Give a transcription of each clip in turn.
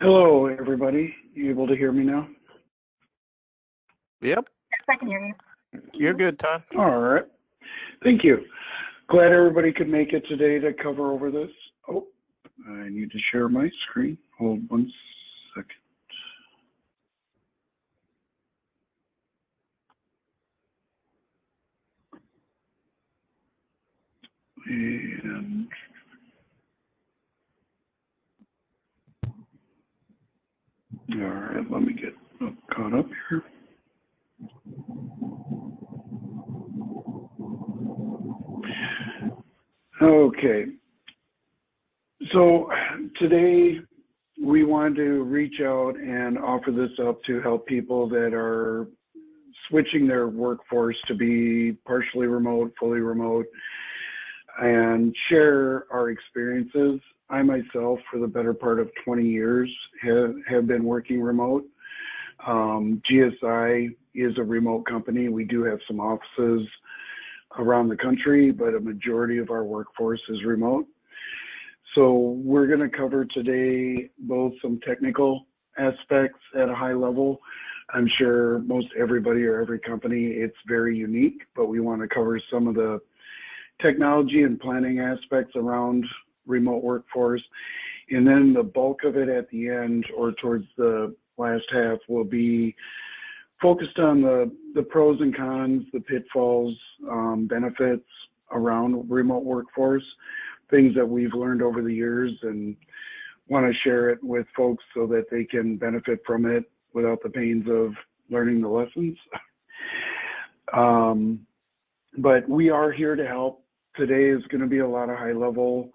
Hello, everybody. You able to hear me now? Yep, Yes, I can hear you. you're good, Todd. All right. Thank you. Glad everybody could make it today to cover over this. Oh, I need to share my screen. Hold one second. And all right, let me get caught up here. Okay. So today we want to reach out and offer this up to help people that are switching their workforce to be partially remote, fully remote, and share our experiences. I myself, for the better part of 20 years, have, have been working remote. Um, GSI is a remote company. We do have some offices around the country, but a majority of our workforce is remote. So we're going to cover today both some technical aspects at a high level. I'm sure most everybody or every company, it's very unique, but we want to cover some of the technology and planning aspects around remote workforce. And then the bulk of it at the end or towards the last half will be focused on the, the pros and cons, the pitfalls, um, benefits around remote workforce, things that we've learned over the years and want to share it with folks so that they can benefit from it without the pains of learning the lessons. um, but we are here to help. Today is going to be a lot of high level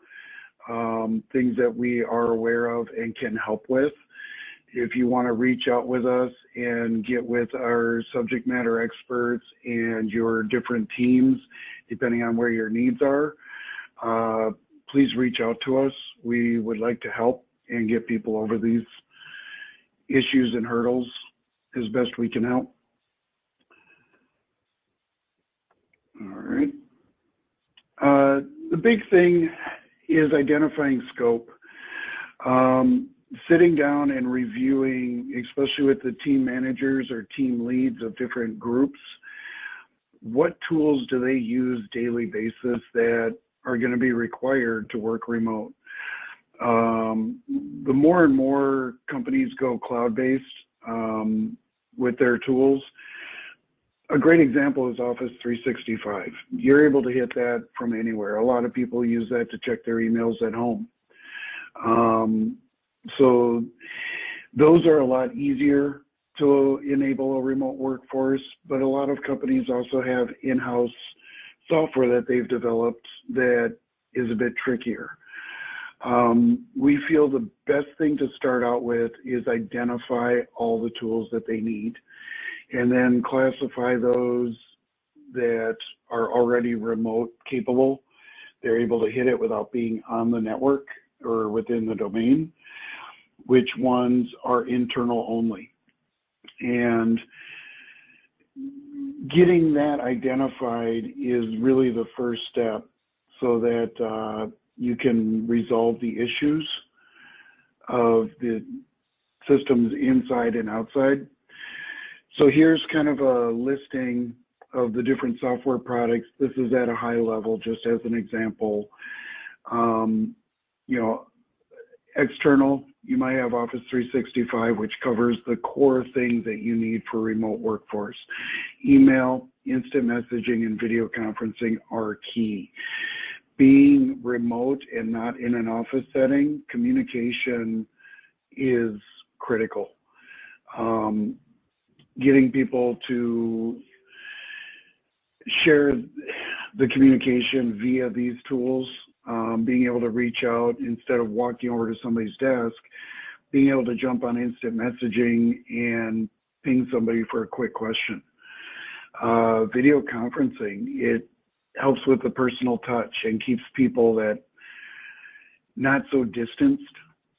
um, things that we are aware of and can help with if you want to reach out with us and get with our subject matter experts and your different teams, depending on where your needs are, uh, please reach out to us. We would like to help and get people over these issues and hurdles as best we can help. All right. Uh, the big thing is identifying scope. Um, sitting down and reviewing, especially with the team managers or team leads of different groups, what tools do they use daily basis that are going to be required to work remote? Um, the more and more companies go cloud-based um, with their tools, a great example is Office 365. You're able to hit that from anywhere. A lot of people use that to check their emails at home. Um, so those are a lot easier to enable a remote workforce, but a lot of companies also have in-house software that they've developed that is a bit trickier. Um, we feel the best thing to start out with is identify all the tools that they need and then classify those that are already remote capable. They're able to hit it without being on the network or within the domain which ones are internal only. And getting that identified is really the first step so that uh, you can resolve the issues of the systems inside and outside. So here's kind of a listing of the different software products. This is at a high level, just as an example. Um, you know, external, you might have Office 365, which covers the core things that you need for remote workforce. Email, instant messaging, and video conferencing are key. Being remote and not in an office setting, communication is critical. Um, getting people to share the communication via these tools um, being able to reach out instead of walking over to somebody's desk, being able to jump on instant messaging and ping somebody for a quick question. Uh, video conferencing, it helps with the personal touch and keeps people that not so distanced.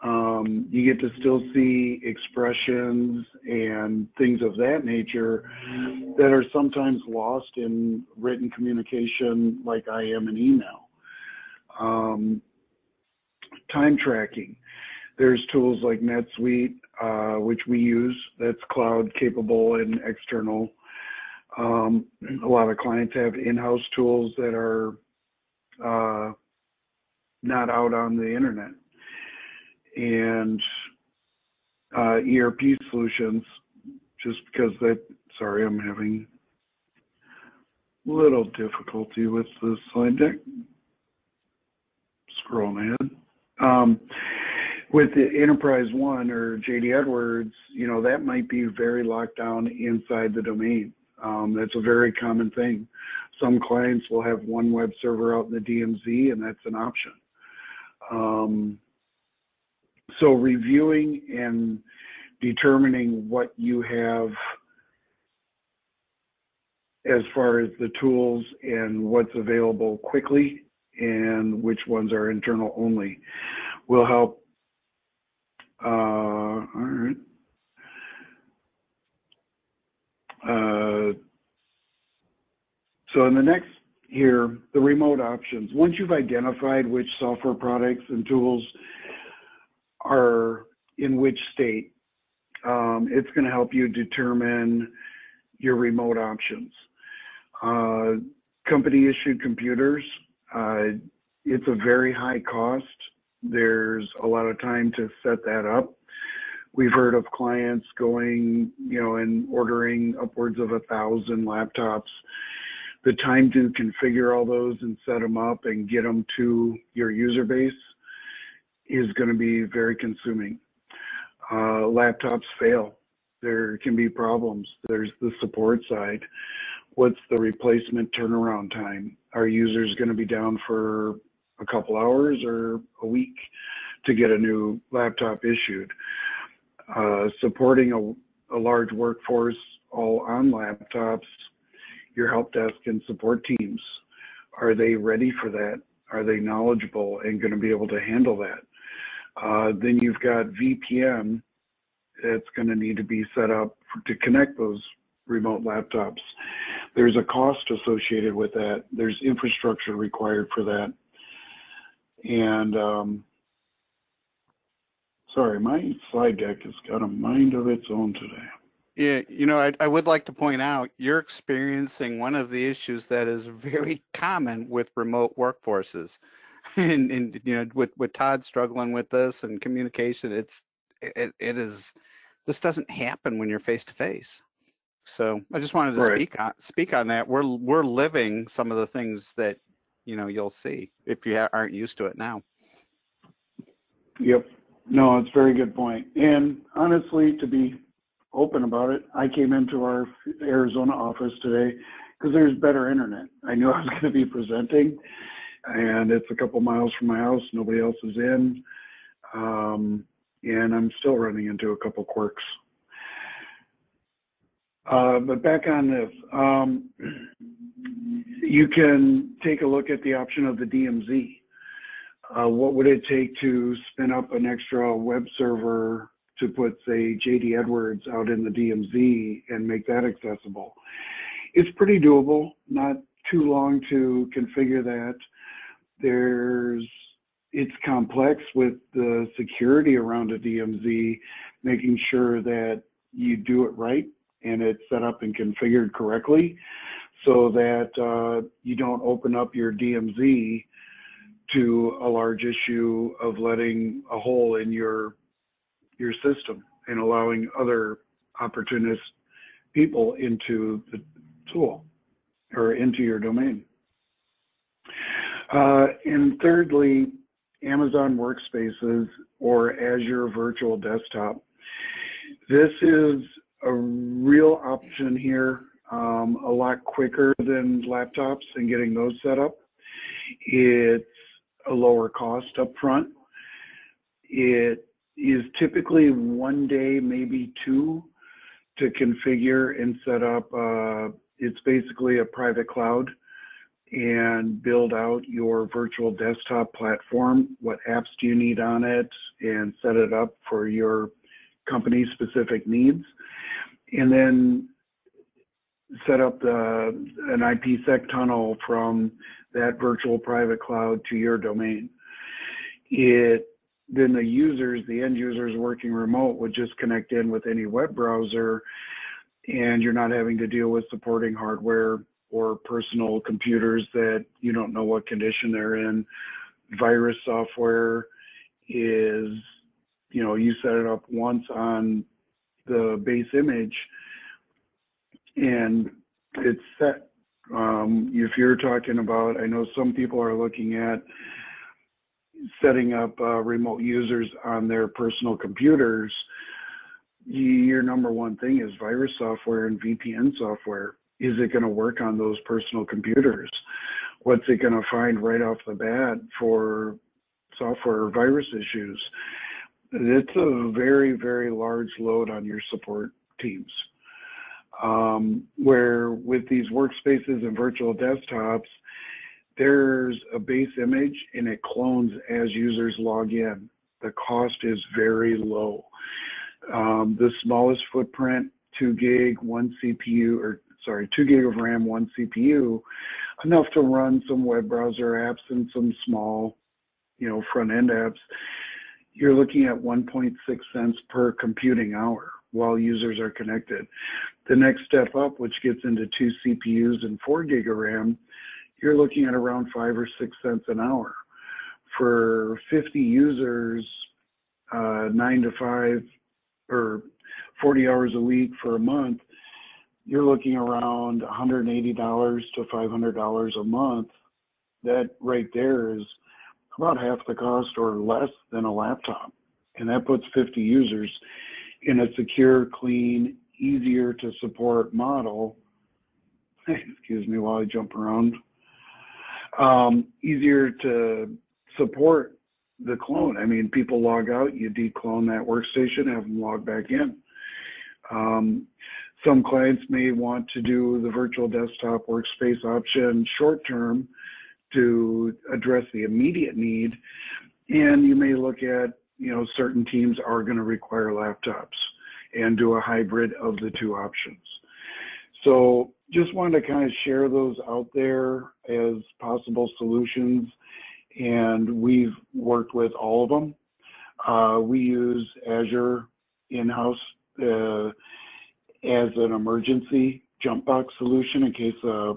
Um, you get to still see expressions and things of that nature that are sometimes lost in written communication like I am in email um, time tracking. There's tools like NetSuite, uh, which we use, that's cloud capable and external. Um, a lot of clients have in-house tools that are uh, not out on the internet. And uh, ERP solutions, just because that, sorry, I'm having little difficulty with the slide deck. Scrolling ahead. Um, with the Enterprise One or JD Edwards, you know, that might be very locked down inside the domain. Um, that's a very common thing. Some clients will have one web server out in the DMZ, and that's an option. Um, so reviewing and determining what you have as far as the tools and what's available quickly and which ones are internal only will help. Uh, all right. Uh, so in the next here, the remote options. Once you've identified which software products and tools are in which state, um, it's going to help you determine your remote options. Uh, company issued computers, uh, it's a very high cost. There's a lot of time to set that up. We've heard of clients going, you know, and ordering upwards of a thousand laptops. The time to configure all those and set them up and get them to your user base is going to be very consuming. Uh, laptops fail. There can be problems. There's the support side. What's the replacement turnaround time? Are users going to be down for a couple hours or a week to get a new laptop issued? Uh, supporting a, a large workforce all on laptops, your help desk and support teams, are they ready for that? Are they knowledgeable and going to be able to handle that? Uh, then you've got VPN that's going to need to be set up to connect those remote laptops. There's a cost associated with that. There's infrastructure required for that. And um, sorry, my slide deck has got a mind of its own today. Yeah, you know, I, I would like to point out you're experiencing one of the issues that is very common with remote workforces. and, and you know, with, with Todd struggling with this and communication, it's it, it is this doesn't happen when you're face to face. So I just wanted to right. speak on speak on that. We're we're living some of the things that you know you'll see if you aren't used to it now. Yep. No, it's a very good point. And honestly, to be open about it, I came into our Arizona office today because there's better internet. I knew I was going to be presenting, and it's a couple miles from my house. Nobody else is in, um, and I'm still running into a couple quirks. Uh, but back on this, um, you can take a look at the option of the DMZ. Uh, what would it take to spin up an extra web server to put, say, JD Edwards out in the DMZ and make that accessible? It's pretty doable, not too long to configure that. There's it's complex with the security around a DMZ, making sure that you do it right and it's set up and configured correctly so that uh, you don't open up your DMZ to a large issue of letting a hole in your your system and allowing other opportunist people into the tool or into your domain. Uh, and thirdly, Amazon Workspaces or Azure Virtual Desktop. This is a real option here, um, a lot quicker than laptops and getting those set up. It's a lower cost up front. It is typically one day, maybe two, to configure and set up. Uh, it's basically a private cloud and build out your virtual desktop platform. What apps do you need on it and set it up for your company specific needs and then set up the, an IPsec tunnel from that virtual private cloud to your domain. It then the users, the end users working remote would just connect in with any web browser and you're not having to deal with supporting hardware or personal computers that you don't know what condition they're in. Virus software is, you know, you set it up once on the base image and it's set. Um, if you're talking about, I know some people are looking at setting up uh, remote users on their personal computers. Your number one thing is virus software and VPN software. Is it going to work on those personal computers? What's it going to find right off the bat for software or virus issues? It's a very, very large load on your support teams. Um, where with these workspaces and virtual desktops, there's a base image and it clones as users log in. The cost is very low. Um, the smallest footprint, two gig, one CPU, or sorry, two gig of RAM, one CPU, enough to run some web browser apps and some small, you know, front end apps. You're looking at 1.6 cents per computing hour while users are connected. The next step up, which gets into two CPUs and four gig of RAM, you're looking at around five or six cents an hour. For 50 users, uh, nine to five or 40 hours a week for a month, you're looking around $180 to $500 a month. That right there is about half the cost or less than a laptop. And that puts 50 users in a secure, clean, easier to support model. Excuse me while I jump around. Um, easier to support the clone. I mean, people log out, you declone that workstation, have them log back in. Um, some clients may want to do the virtual desktop workspace option short term to address the immediate need. And you may look at, you know, certain teams are going to require laptops and do a hybrid of the two options. So just wanted to kind of share those out there as possible solutions. And we've worked with all of them. Uh, we use Azure in-house uh, as an emergency jump box solution in case a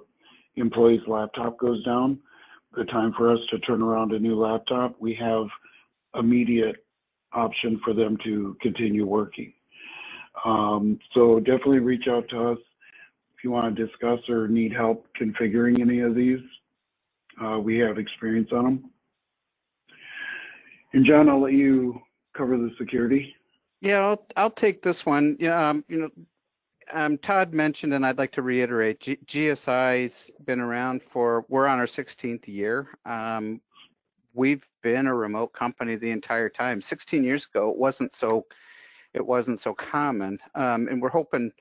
employee's laptop goes down. The time for us to turn around a new laptop, we have immediate option for them to continue working. Um, so definitely reach out to us if you want to discuss or need help configuring any of these. Uh, we have experience on them. And John, I'll let you cover the security. Yeah, I'll, I'll take this one. Yeah, um, you know, um, Todd mentioned, and I'd like to reiterate, G GSI's been around for, we're on our 16th year. Um, we've been a remote company the entire time. 16 years ago, it wasn't so, it wasn't so common. Um, and we're hoping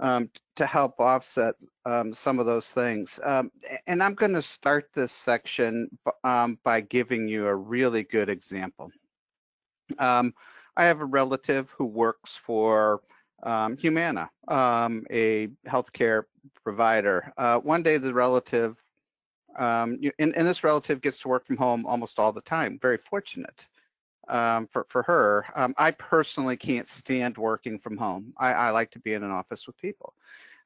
um, to help offset um, some of those things. Um, and I'm going to start this section by giving you a really good example. I have a relative who works for um, Humana, a healthcare provider. Uh, one day the relative, and, and this relative gets to work from home almost all the time, very fortunate um, for, for her. Um, I personally can't stand working from home. I, I like to be in an office with people.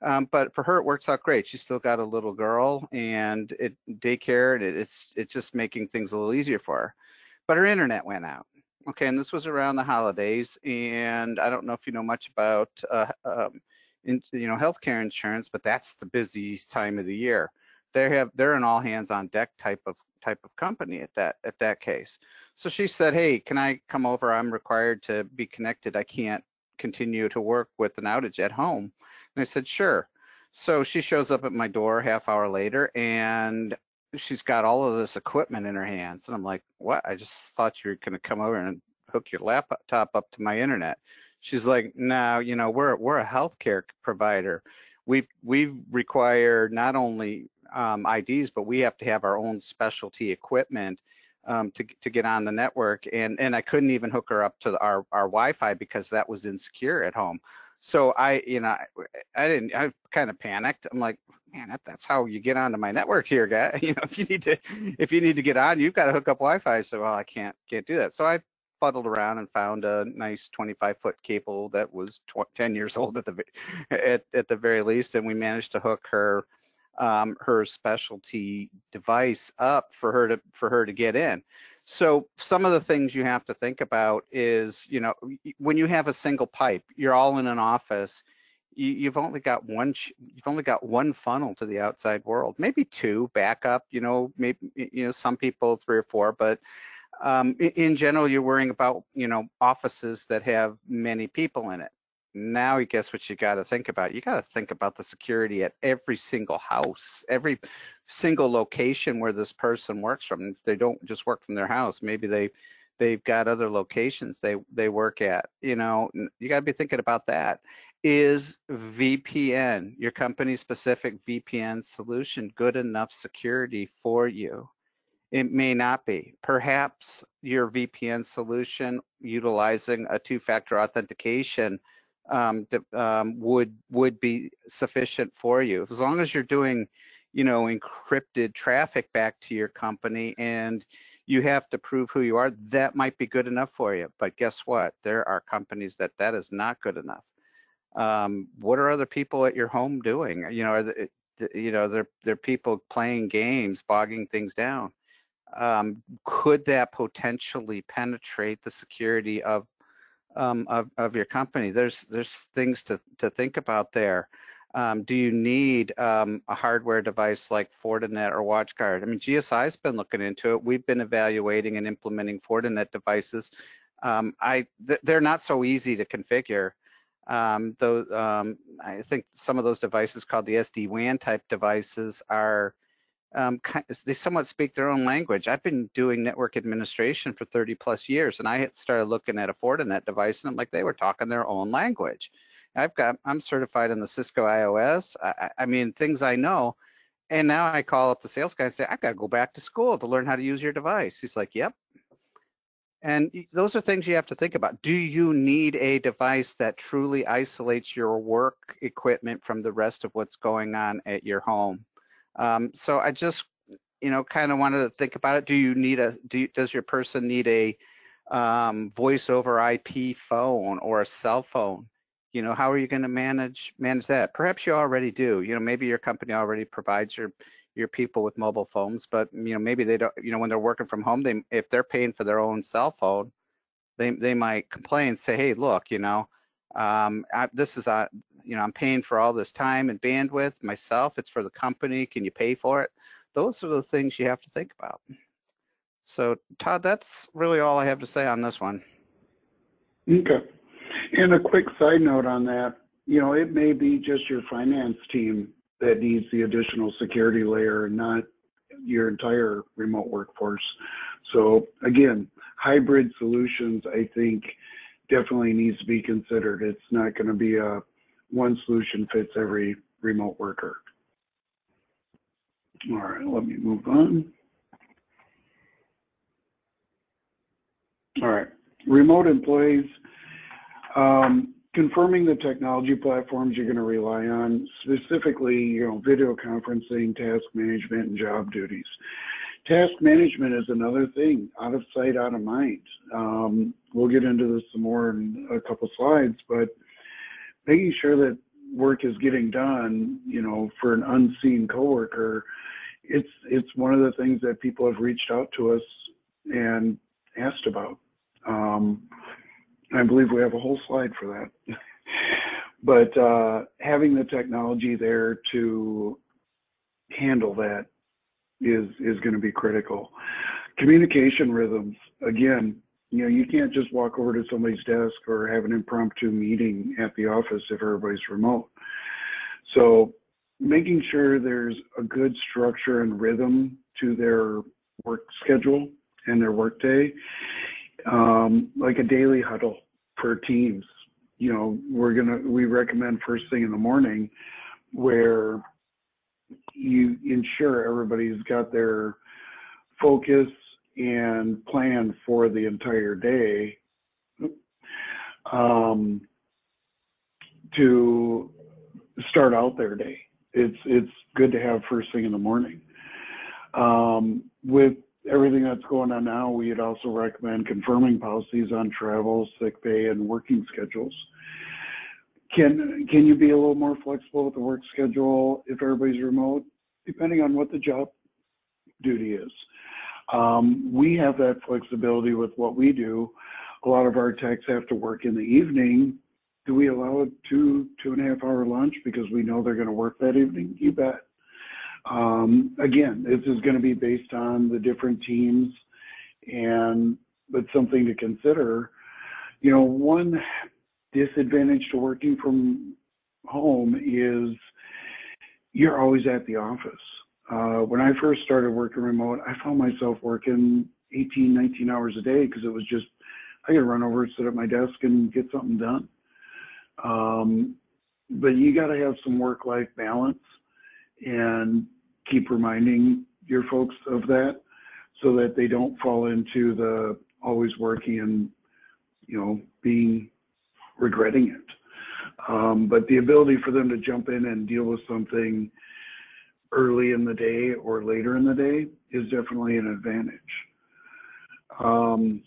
Um, but for her, it works out great. She's still got a little girl and it daycare, and it, it's it's just making things a little easier for her. But her internet went out. Okay, and this was around the holidays, and I don't know if you know much about uh, um, in, you know healthcare insurance, but that's the busiest time of the year. They have they're an all hands on deck type of type of company at that at that case. So she said, "Hey, can I come over? I'm required to be connected. I can't continue to work with an outage at home." And I said, "Sure." So she shows up at my door half hour later and she's got all of this equipment in her hands and I'm like, "What? I just thought you were going to come over and hook your laptop up to my internet." She's like, "No, you know, we're we're a healthcare provider. We've we require not only um, IDs, but we have to have our own specialty equipment um, to to get on the network. And and I couldn't even hook her up to the, our our Wi-Fi because that was insecure at home. So I, you know, I, I didn't. I kind of panicked. I'm like, man, that, that's how you get onto my network here, guy. You know, if you need to, if you need to get on, you've got to hook up Wi-Fi. So well, I can't can't do that. So I fuddled around and found a nice 25 foot cable that was 10 years old at the at, at the very least, and we managed to hook her um, her specialty device up for her to for her to get in. So some of the things you have to think about is, you know, when you have a single pipe, you're all in an office. You, have only got one. You've only got one funnel to the outside world, maybe two backup. You know, maybe you know some people three or four, but um, in general, you're worrying about you know offices that have many people in it. Now, you guess what you got to think about? You got to think about the security at every single house, every single location where this person works from. If they don't just work from their house, maybe they they've got other locations they they work at. You know, you got to be thinking about that. Is VPN, your company specific VPN solution, good enough security for you? It may not be. Perhaps your VPN solution utilizing a two-factor authentication um, um, would would be sufficient for you as long as you're doing, you know, encrypted traffic back to your company and you have to prove who you are. That might be good enough for you. But guess what? There are companies that that is not good enough. Um, what are other people at your home doing? You know, are they, you know, they're they're people playing games, bogging things down um, could that potentially penetrate the security of, um, of, of your company? There's there's things to to think about there. Um, do you need um, a hardware device like Fortinet or WatchGuard? I mean, GSI's been looking into it. We've been evaluating and implementing Fortinet devices. Um, I th they're not so easy to configure. Um, though um, I think some of those devices called the SD-WAN type devices are um, they somewhat speak their own language. I've been doing network administration for 30 plus years, and I started looking at a Fortinet device, and I'm like, they were talking their own language. I've got, I'm certified in the Cisco IOS. I, I mean, things I know. And now I call up the sales guy and say, I've got to go back to school to learn how to use your device. He's like, yep. And those are things you have to think about. Do you need a device that truly isolates your work equipment from the rest of what's going on at your home? Um, so I just, you know, kind of wanted to think about it. Do you need a, do you, does your person need a um, voice over IP phone or a cell phone? You know, how are you going to manage manage that? Perhaps you already do. You know, maybe your company already provides your your people with mobile phones, but you know, maybe they don't. You know, when they're working from home, they if they're paying for their own cell phone, they they might complain, say, hey, look, you know, um, I, this is a, you know, I'm paying for all this time and bandwidth myself. It's for the company. Can you pay for it? Those are the things you have to think about. So Todd, that's really all I have to say on this one. Okay. And a quick side note on that, you know, it may be just your finance team that needs the additional security layer and not your entire remote workforce. So again, hybrid solutions, I think, definitely needs to be considered. It's not going to be a one solution fits every remote worker. All right, let me move on. All right, remote employees. Um, confirming the technology platforms you're going to rely on, specifically, you know, video conferencing, task management, and job duties. Task management is another thing, out of sight, out of mind. Um, we'll get into this some more in a couple slides, but making sure that work is getting done, you know, for an unseen coworker, it's it's one of the things that people have reached out to us and asked about. Um, I believe we have a whole slide for that. but uh, having the technology there to handle that is is going to be critical. Communication rhythms again. You know, you can't just walk over to somebody's desk or have an impromptu meeting at the office if everybody's remote. So, making sure there's a good structure and rhythm to their work schedule and their workday, um, like a daily huddle for teams. You know, we're gonna we recommend first thing in the morning where you ensure everybody's got their focus and plan for the entire day um, to start out their day. It's it's good to have first thing in the morning. Um, with everything that's going on now, we'd also recommend confirming policies on travel, sick pay, and working schedules. Can, can you be a little more flexible with the work schedule if everybody's remote? Depending on what the job duty is. Um, we have that flexibility with what we do. A lot of our techs have to work in the evening. Do we allow a two, two and a half hour lunch because we know they're going to work that evening? You bet. Um, again, this is going to be based on the different teams and, but something to consider. You know, one disadvantage to working from home is you're always at the office. Uh, when I first started working remote, I found myself working 18, 19 hours a day because it was just, I to run over, sit at my desk, and get something done. Um, but you got to have some work life balance and keep reminding your folks of that so that they don't fall into the always working and, you know, being regretting it. Um, but the ability for them to jump in and deal with something early in the day or later in the day is definitely an advantage. Um,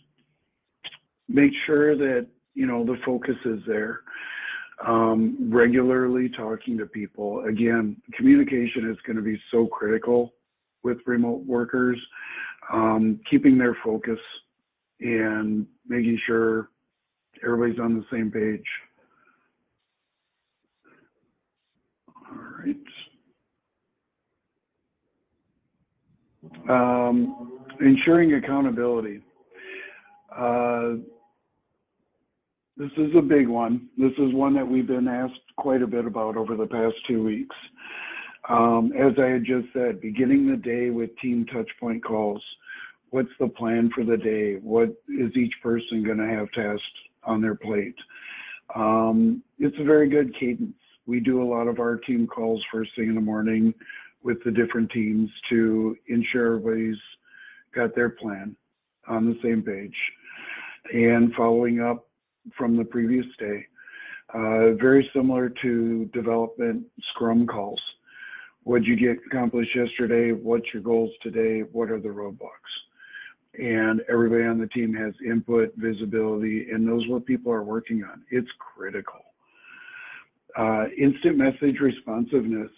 make sure that you know the focus is there. Um, regularly talking to people. Again, communication is going to be so critical with remote workers. Um, keeping their focus and making sure everybody's on the same page. All right. Um, ensuring accountability. Uh, this is a big one. This is one that we've been asked quite a bit about over the past two weeks. Um, as I had just said, beginning the day with team touchpoint calls. What's the plan for the day? What is each person going to have tasks on their plate? Um, it's a very good cadence. We do a lot of our team calls first thing in the morning with the different teams to ensure everybody's got their plan on the same page and following up from the previous day. Uh, very similar to development scrum calls. What did you get accomplished yesterday? What's your goals today? What are the roadblocks? And everybody on the team has input, visibility, and knows what people are working on. It's critical. Uh, instant message responsiveness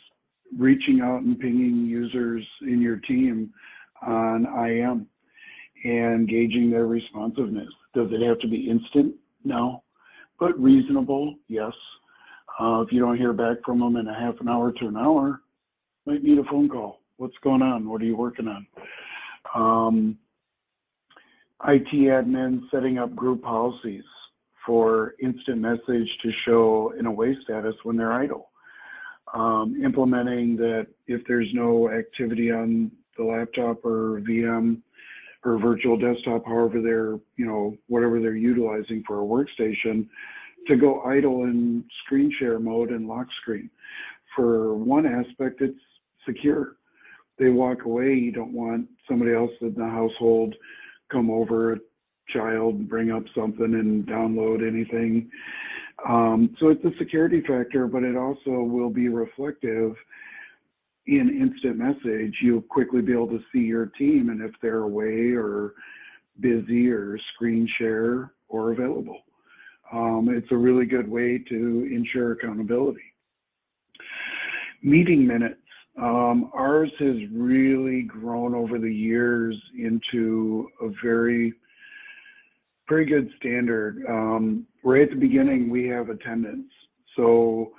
reaching out and pinging users in your team on IM and gauging their responsiveness. Does it have to be instant? No. But reasonable? Yes. Uh, if you don't hear back from them in a half an hour to an hour, might need a phone call. What's going on? What are you working on? Um, IT admin setting up group policies for instant message to show an away status when they're idle um, implementing that if there's no activity on the laptop or VM or virtual desktop, however they're, you know, whatever they're utilizing for a workstation, to go idle in screen share mode and lock screen. For one aspect, it's secure. They walk away, you don't want somebody else in the household come over, a child, bring up something and download anything. Um, so it's a security factor, but it also will be reflective in instant message. You'll quickly be able to see your team and if they're away or busy or screen share or available. Um, it's a really good way to ensure accountability. Meeting minutes. Um, ours has really grown over the years into a very very good standard. Um, right at the beginning, we have attendance. So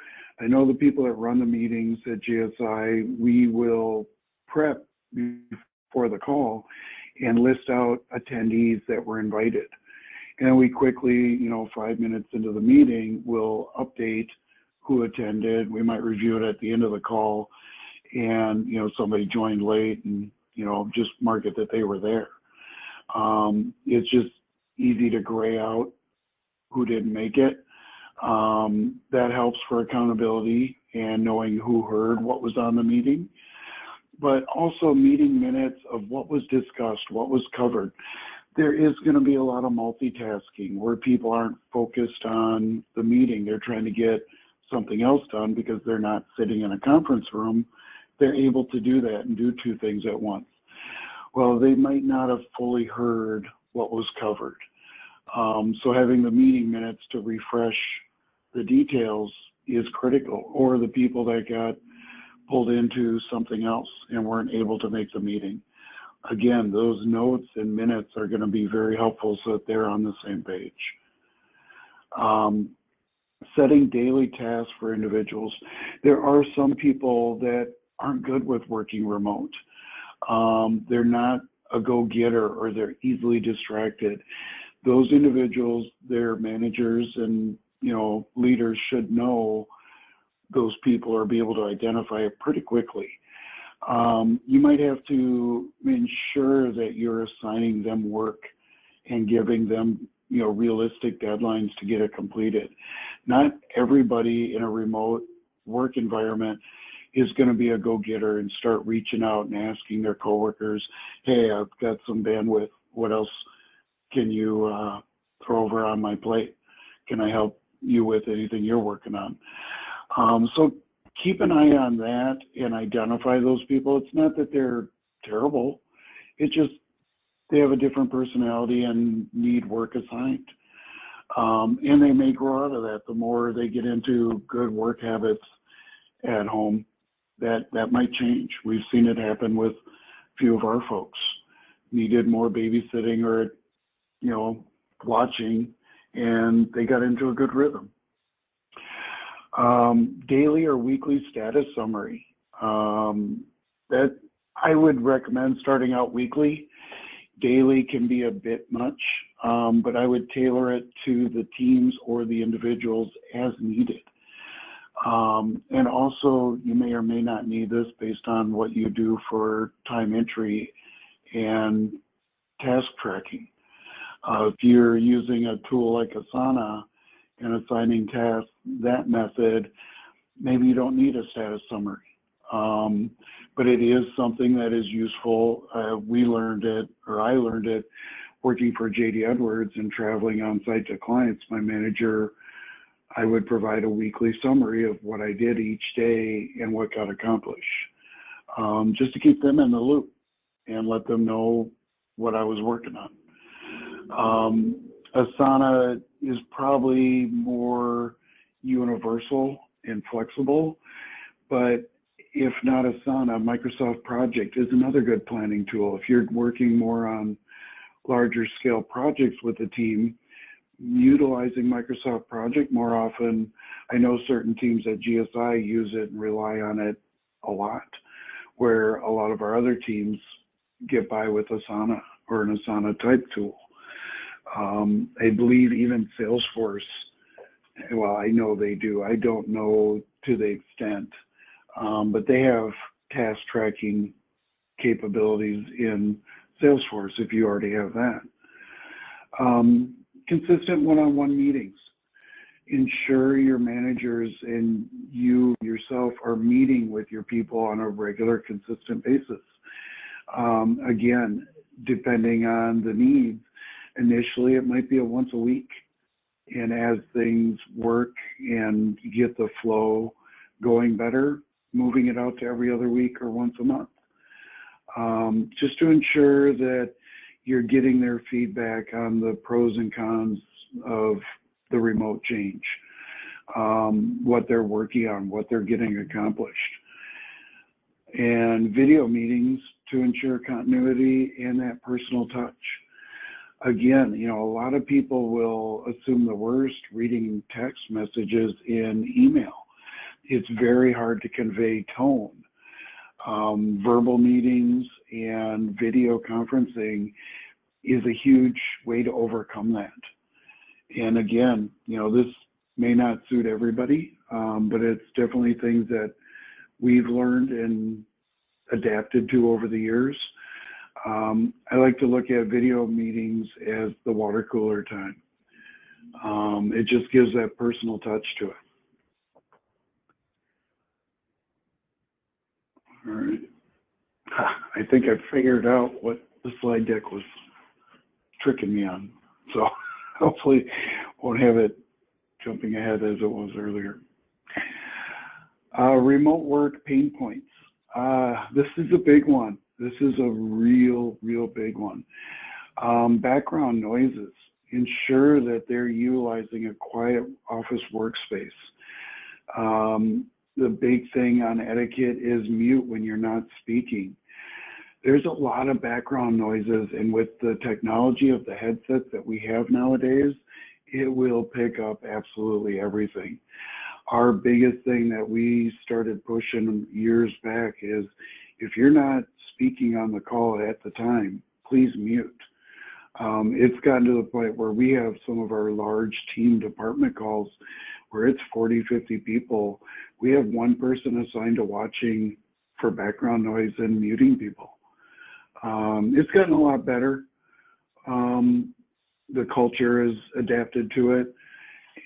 I know the people that run the meetings at GSI, we will prep before the call and list out attendees that were invited. And we quickly, you know, five minutes into the meeting, will update who attended. We might review it at the end of the call and, you know, somebody joined late and, you know, just mark it that they were there. Um, it's just easy to gray out who didn't make it. Um, that helps for accountability and knowing who heard what was on the meeting, but also meeting minutes of what was discussed, what was covered. There is going to be a lot of multitasking where people aren't focused on the meeting. They're trying to get something else done because they're not sitting in a conference room. They're able to do that and do two things at once. well, they might not have fully heard what was covered. Um, so having the meeting minutes to refresh the details is critical, or the people that got pulled into something else and weren't able to make the meeting. Again, those notes and minutes are going to be very helpful so that they're on the same page. Um, setting daily tasks for individuals. There are some people that aren't good with working remote. Um, they're not a go-getter or they're easily distracted. Those individuals, their managers and you know leaders should know those people or be able to identify it pretty quickly. Um, you might have to ensure that you're assigning them work and giving them you know realistic deadlines to get it completed. Not everybody in a remote work environment is going to be a go-getter and start reaching out and asking their coworkers, "Hey, I've got some bandwidth. What else can you uh, throw over on my plate? Can I help you with anything you're working on?" Um, so keep an eye on that and identify those people. It's not that they're terrible. It's just they have a different personality and need work assigned. Um, and they may grow out of that the more they get into good work habits at home. That that might change. We've seen it happen with a few of our folks. Needed more babysitting or you know watching, and they got into a good rhythm. Um, daily or weekly status summary. Um, that I would recommend starting out weekly. Daily can be a bit much, um, but I would tailor it to the teams or the individuals as needed. Um, and also, you may or may not need this based on what you do for time entry and task tracking. Uh, if you're using a tool like Asana, and assigning tasks that method, maybe you don't need a status summary. Um, but it is something that is useful. Uh, we learned it, or I learned it, working for JD Edwards and traveling on site to clients. My manager, I would provide a weekly summary of what I did each day and what got accomplished, um, just to keep them in the loop and let them know what I was working on. Um, Asana is probably more universal and flexible, but if not Asana, Microsoft Project is another good planning tool. If you're working more on larger scale projects with a team, utilizing Microsoft Project more often. I know certain teams at GSI use it and rely on it a lot, where a lot of our other teams get by with Asana or an Asana type tool. Um, I believe even Salesforce, well, I know they do. I don't know to the extent, um, but they have task tracking capabilities in Salesforce if you already have that. Um, consistent one-on-one meetings. Ensure your managers and you yourself are meeting with your people on a regular, consistent basis. Um, again, depending on the needs, initially it might be a once a week. And as things work and get the flow going better, moving it out to every other week or once a month. Um, just to ensure that you're getting their feedback on the pros and cons of the remote change, um, what they're working on, what they're getting accomplished. And video meetings to ensure continuity and that personal touch again, you know, a lot of people will assume the worst reading text messages in email. It's very hard to convey tone. Um, verbal meetings and video conferencing is a huge way to overcome that. And again, you know, this may not suit everybody, um, but it's definitely things that we've learned and adapted to over the years. Um, I like to look at video meetings as the water cooler time. Um, it just gives that personal touch to it. All right. I think I figured out what the slide deck was tricking me on. So hopefully won't have it jumping ahead as it was earlier. Uh, remote work pain points. Uh, this is a big one This is a real, real big one. Um, background noises. Ensure that they're utilizing a quiet office workspace. Um, the big thing on etiquette is mute when you're not speaking. There's a lot of background noises, and with the technology of the headsets that we have nowadays, it will pick up absolutely everything. Our biggest thing that we started pushing years back is if you're not speaking on the call at the time, please mute. Um, it's gotten to the point where we have some of our large team department calls where it's 40, 50 people. We have one person assigned to watching for background noise and muting people. Um, it's gotten a lot better. Um, the culture has adapted to it.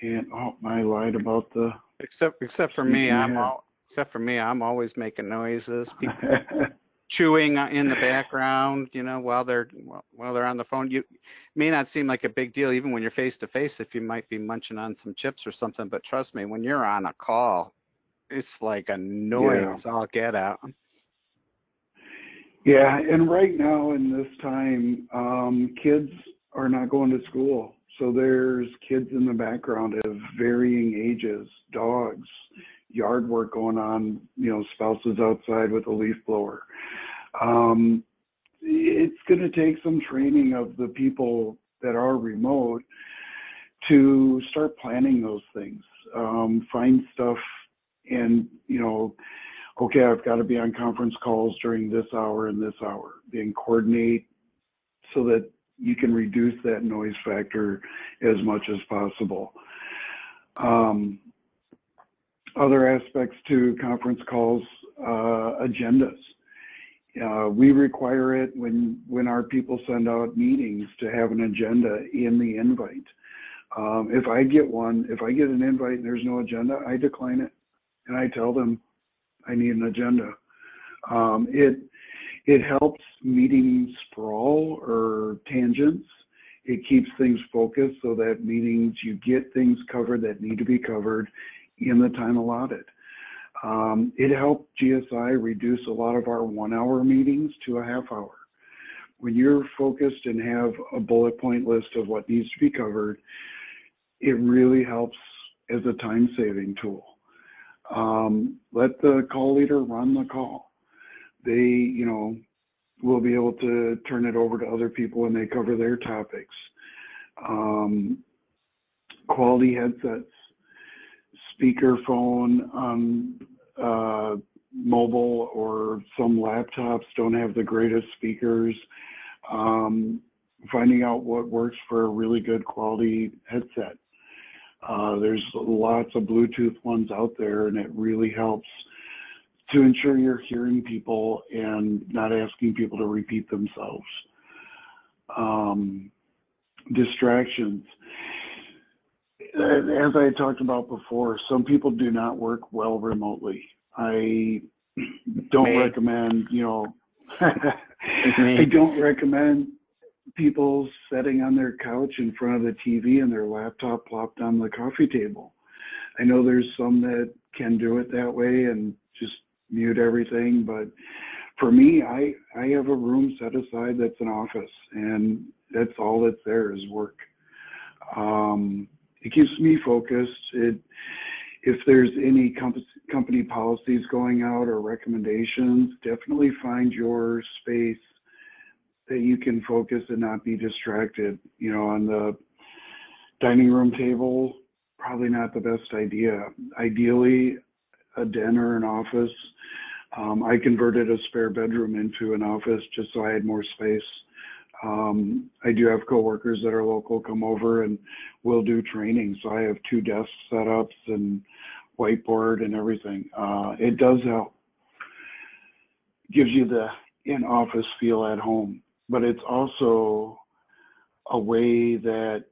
And oh, I lied about the. Except except for me, I'm all except for me, I'm always making noises. Chewing in the background, you know, while they're while they're on the phone. You may not seem like a big deal, even when you're face to face, if you might be munching on some chips or something. But trust me, when you're on a call, it's like a noise all get out. Yeah, and right now in this time, um, kids are not going to school. So there's kids in the background of varying ages, dogs, yard work going on, you know, spouses outside with a leaf blower. Um, it's going to take some training of the people that are remote to start planning those things. Um, find stuff and, you know, okay, I've got to be on conference calls during this hour and this hour, then coordinate so that you can reduce that noise factor as much as possible. Um, other aspects to conference calls, uh, agendas. Uh, we require it when when our people send out meetings to have an agenda in the invite. Um, if I get one, if I get an invite and there's no agenda, I decline it, and I tell them I need an agenda. Um, it it helps meeting sprawl or tangents. It keeps things focused so that meetings you get things covered that need to be covered in the time allotted. Um, it helped GSI reduce a lot of our one hour meetings to a half hour. When you're focused and have a bullet point list of what needs to be covered, it really helps as a time saving tool. Um, let the call leader run the call. They, you know, will be able to turn it over to other people when they cover their topics. Um, quality headsets, speakerphone on uh, mobile or some laptops don't have the greatest speakers. Um, finding out what works for a really good quality headset. Uh, there's lots of Bluetooth ones out there, and it really helps to ensure you're hearing people and not asking people to repeat themselves. Um, distractions. As I talked about before, some people do not work well remotely. I don't Me. recommend, you know, I don't recommend people sitting on their couch in front of the TV and their laptop plopped on the coffee table. I know there's some that can do it that way and just mute everything, but for me, I I have a room set aside that's an office, and that's all that's there is work. Um, it keeps me focused. It if there's any comp- company policies going out or recommendations, definitely find your space that you can focus and not be distracted. You know, on the dining room table, probably not the best idea. Ideally, a den or an office. Um, I converted a spare bedroom into an office just so I had more space. Um, I do have coworkers that are local come over and we'll do training. So I have two desk setups and whiteboard and everything. Uh, it does help. Gives you the in-office feel at home, but it's also a way that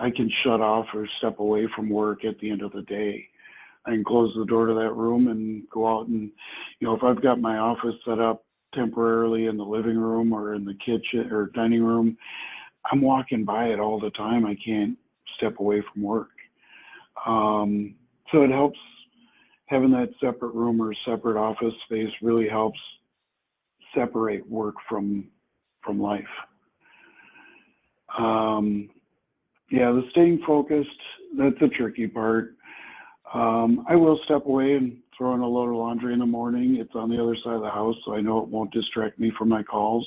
I can shut off or step away from work at the end of the day. I can close the door to that room and go out and, you know, if I've got my office set up temporarily in the living room or in the kitchen or dining room, I'm walking by it all the time. I can't step away from work. Um, so it helps having that separate room or separate office space really helps separate work from from life. Um, yeah, the staying focused, that's the tricky part. Um, I will step away and throw in a load of laundry in the morning. It's on the other side of the house, so I know it won't distract me from my calls.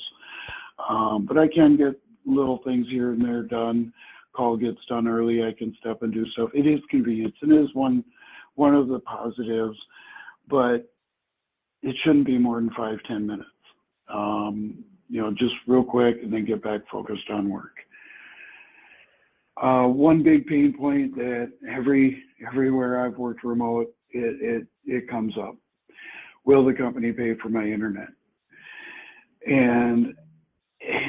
Um, but I can get little things here and there done. Call gets done early, I can step and do stuff. It is convenience. It is one one of the positives, but it shouldn't be more than five, ten minutes. Um, you know, just real quick and then get back focused on work. Uh, one big pain point that every everywhere I've worked remote, it, it it comes up. Will the company pay for my internet? And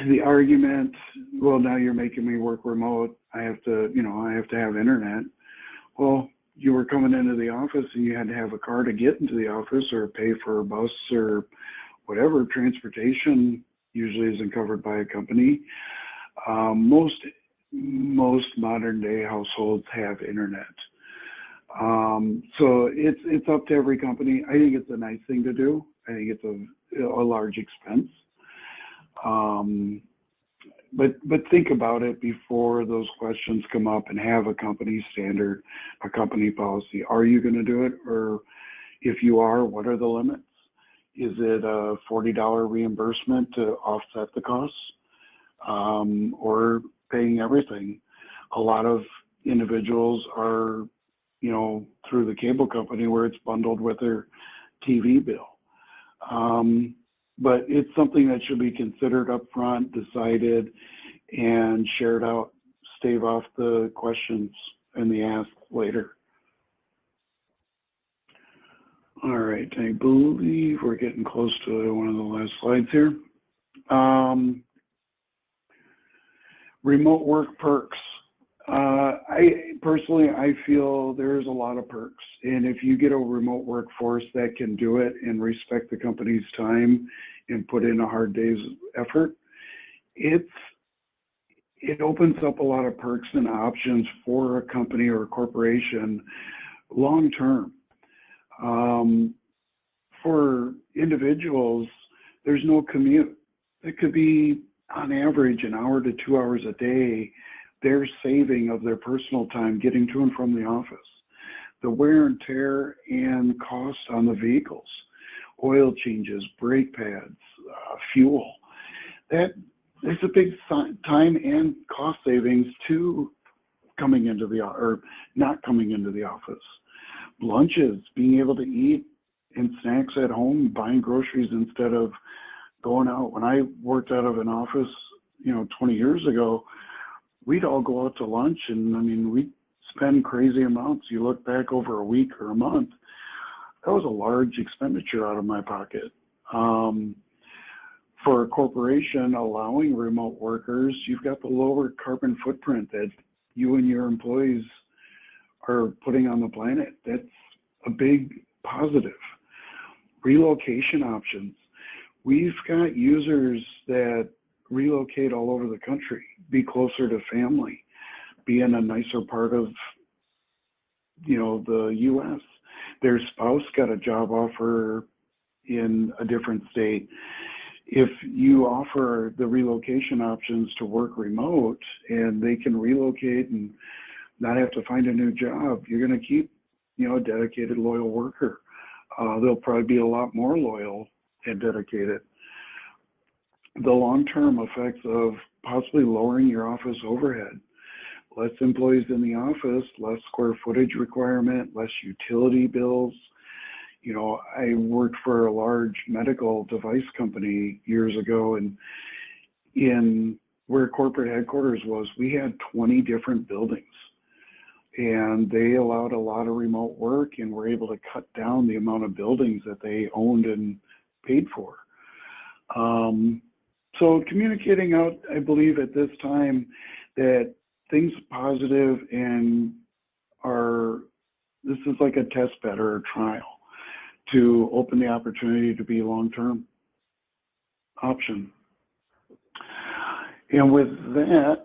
the argument, well, now you're making me work remote. I have to, you know, I have to have internet. Well, you were coming into the office and you had to have a car to get into the office or pay for a bus or whatever. Transportation usually isn't covered by a company. Um, most most modern day households have internet. Um, so it's it's up to every company. I think it's a nice thing to do. I think it's a, a large expense. Um, but but think about it before those questions come up and have a company standard, a company policy. Are you going to do it, or if you are, what are the limits? Is it a forty dollar reimbursement to offset the costs, um, or paying everything. A lot of individuals are, you know, through the cable company where it's bundled with their TV bill. Um, but it's something that should be considered up front, decided, and shared out. Stave off the questions and the ask later. All right, I believe we're getting close to one of the last slides here. Um, remote work perks. Uh, I personally, I feel there's a lot of perks, and if you get a remote workforce that can do it and respect the company's time and put in a hard day's effort, it's it opens up a lot of perks and options for a company or a corporation long term. Um, for individuals, there's no commute. It could be on average an hour to two hours a day they're saving of their personal time getting to and from the office. The wear and tear and cost on the vehicles, oil changes, brake pads, uh, fuel, that there's a big time and cost savings to coming into the or not coming into the office. Lunches, being able to eat and snacks at home, buying groceries instead of going out. When I worked out of an office, you know, 20 years ago, we'd all go out to lunch and I mean, we'd spend crazy amounts. You look back over a week or a month, that was a large expenditure out of my pocket. Um, for a corporation allowing remote workers, you've got the lower carbon footprint that you and your employees are putting on the planet. That's a big positive. Relocation options we've got users that relocate all over the country, be closer to family, be in a nicer part of, you know, the U.S. Their spouse got a job offer in a different state. If you offer the relocation options to work remote and they can relocate and not have to find a new job, you're going to keep, you know, a dedicated, loyal worker. Uh, they'll probably be a lot more loyal and dedicated. The long-term effects of possibly lowering your office overhead, less employees in the office, less square footage requirement, less utility bills. You know, I worked for a large medical device company years ago, and in where corporate headquarters was, we had 20 different buildings. And they allowed a lot of remote work and were able to cut down the amount of buildings that they owned and paid for. Um, so communicating out, I believe at this time that things positive and are, this is like a test bed or a trial to open the opportunity to be a long-term option. And with that,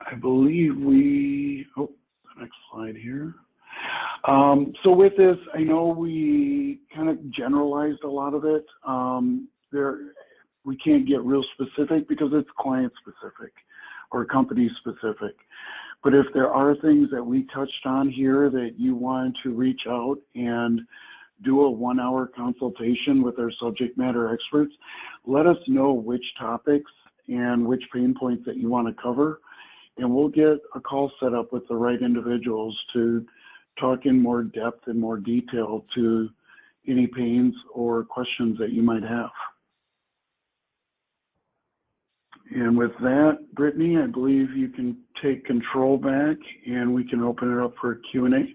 I believe we, oh, next slide here. Um, so with this, I know we kind of generalized a lot of it. Um, there, we can't get real specific because it's client specific or company specific. But if there are things that we touched on here that you want to reach out and do a one hour consultation with our subject matter experts, let us know which topics and which pain points that you want to cover. And we'll get a call set up with the right individuals to talk in more depth and more detail to any pains or questions that you might have. And with that, Brittany, I believe you can take control back and we can open it up for Q&A.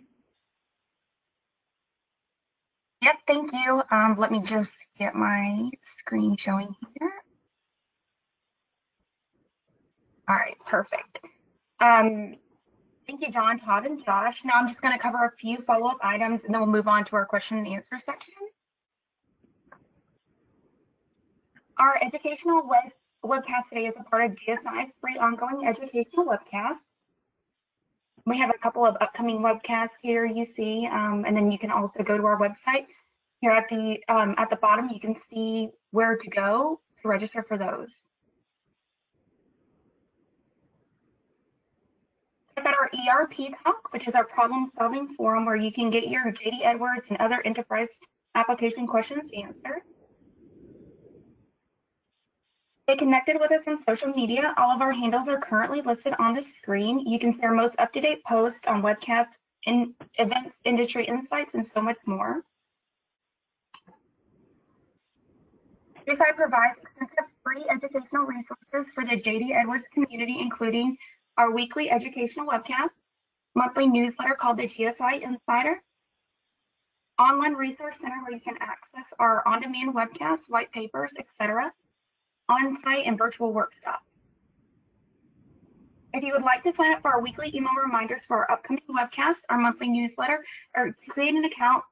Yep, thank you. Um, let me just get my screen showing here. All right, perfect. Um, thank you, John, Todd, and Josh. Now I'm just going to cover a few follow-up items and then we'll move on to our question and answer section. Our educational web webcast today is a part of GSI's free ongoing educational webcast. We have a couple of upcoming webcasts here you see, um, and then you can also go to our website. Here at the um, at the bottom, you can see where to go to register for those. Check out our ERP Talk, which is our problem solving forum where you can get your JD Edwards and other enterprise application questions answered. Stay connected with us on social media. All of our handles are currently listed on the screen. You can see our most up-to-date posts on webcasts, in events, industry insights, and so much more. GSI provides extensive free educational resources for the JD Edwards community, including our weekly educational webcast, monthly newsletter called the GSI Insider, online resource center where you can access our on-demand webcasts, white papers, etc on-site and virtual workshops. If you would like to sign up for our weekly email reminders for our upcoming webcast, our monthly newsletter, or create an account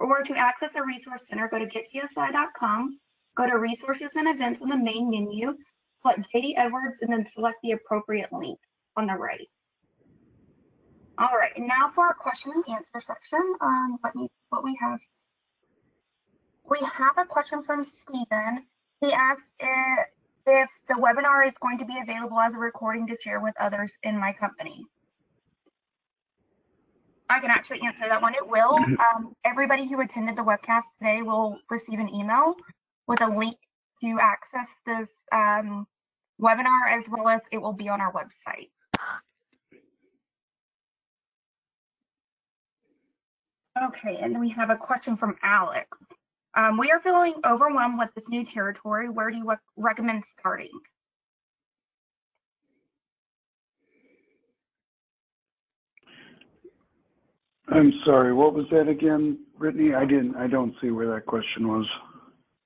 or to access the resource center, go to getgsi.com, go to resources and events on the main menu, select JD Edwards, and then select the appropriate link on the right. All right, and now for our question and answer section. Um, let me see what we have. We have a question from Stephen. He asked if, if the webinar is going to be available as a recording to share with others in my company. I can actually answer that one. It will. Um, everybody who attended the webcast today will receive an email with a link to access this um, webinar as well as it will be on our website. Okay, and we have a question from Alex. Um, we are feeling overwhelmed with this new territory. Where do you re recommend starting? I'm sorry, what was that again, Brittany? I didn't, I don't see where that question was.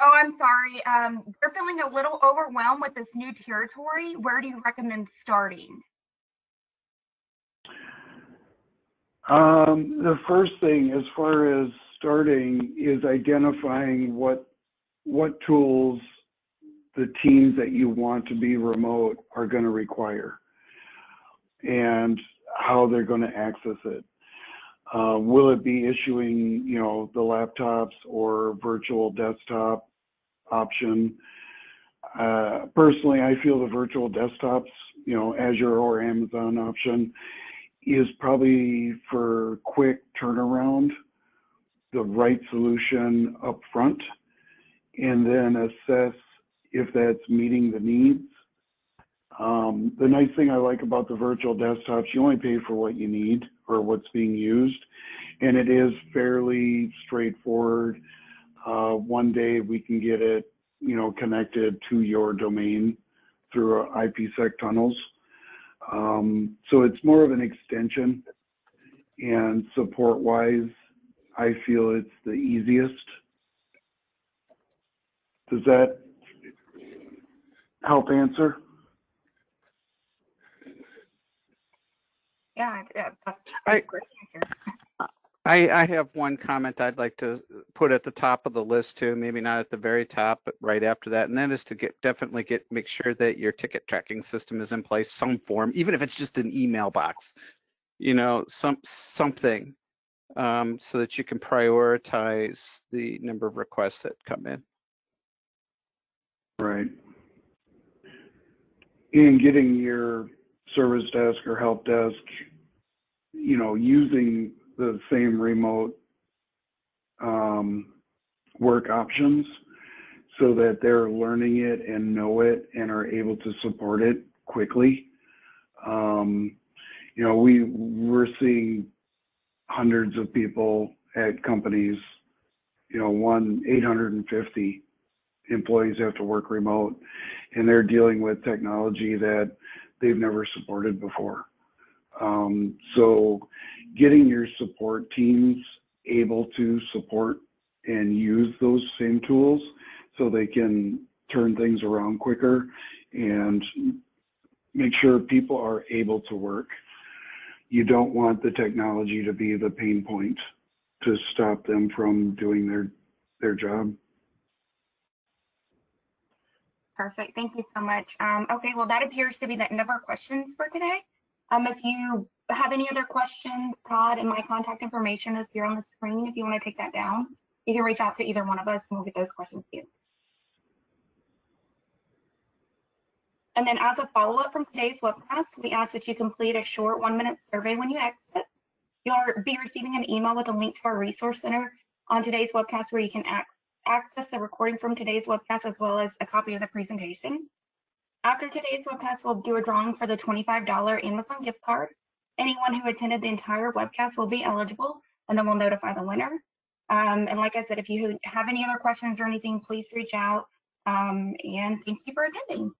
Oh, I'm sorry. Um, we're feeling a little overwhelmed with this new territory. Where do you recommend starting? Um, the first thing, as far as starting is identifying what what tools the teams that you want to be remote are going to require and how they're going to access it. Uh, will it be issuing, you know, the laptops or virtual desktop option? Uh, personally, I feel the virtual desktops, you know, Azure or Amazon option is probably for quick turnaround the right solution up front and then assess if that's meeting the needs. Um, the nice thing I like about the virtual desktops, you only pay for what you need or what's being used, and it is fairly straightforward. Uh, one day we can get it, you know, connected to your domain through IPsec tunnels. Um, so it's more of an extension and support-wise, I feel it's the easiest. Does that help answer? Yeah, yeah that's I, great I, I have one comment I'd like to put at the top of the list too, maybe not at the very top, but right after that, and that is to get definitely get make sure that your ticket tracking system is in place, some form, even if it's just an email box, you know, some something um, so that you can prioritize the number of requests that come in. Right. In getting your service desk or help desk, you know, using the same remote um, work options so that they're learning it and know it and are able to support it quickly. Um, you know, we we're seeing hundreds of people at companies. You know, one 850 employees have to work remote, and they're dealing with technology that they've never supported before. Um, so, getting your support teams able to support and use those same tools so they can turn things around quicker and make sure people are able to work. You don't want the technology to be the pain point to stop them from doing their their job. Perfect. Thank you so much. Um, okay, well, that appears to be the end of our questions for today. Um, if you have any other questions, Todd and my contact information is here on the screen. If you want to take that down, you can reach out to either one of us and we'll get those questions to you. And then as a follow-up from today's webcast, we ask that you complete a short one-minute survey when you exit. You'll be receiving an email with a link to our resource center on today's webcast where you can ac access the recording from today's webcast as well as a copy of the presentation. After today's webcast, we'll do a drawing for the $25 Amazon gift card. Anyone who attended the entire webcast will be eligible, and then we'll notify the winner. Um, and like I said, if you have any other questions or anything, please reach out. Um, and thank you for attending.